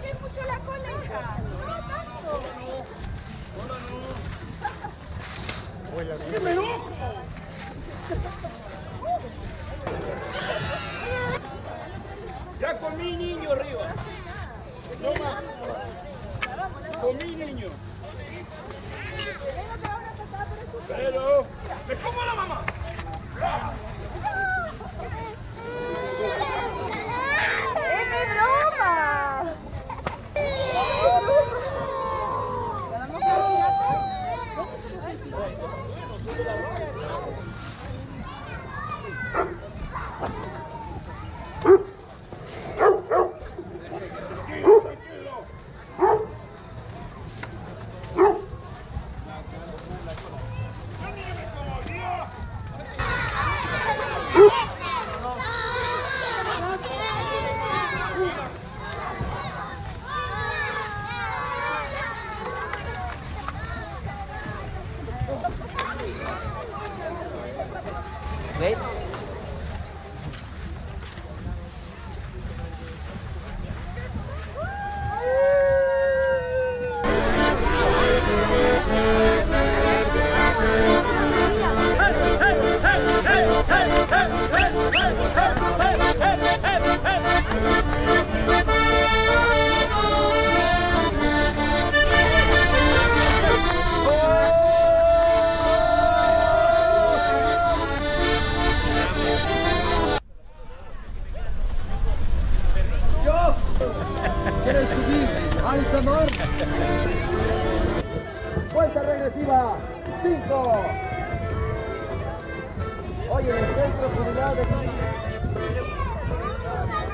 tires mucho la cola, hija. No tanto. ¡Qué me enojo! Ya comí niño arriba. No más. Comí niño. Pero, ¿me como la mamá? right? Oye, en el centro, unidad de... Está